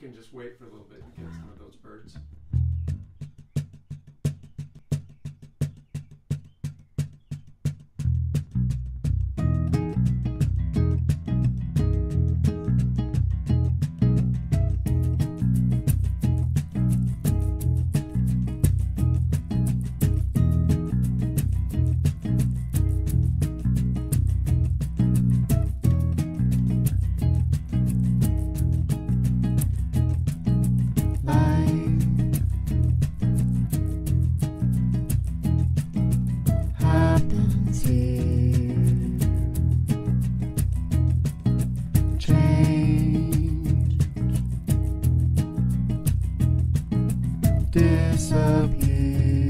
can just wait for a little bit and get some of those birds. Disappear.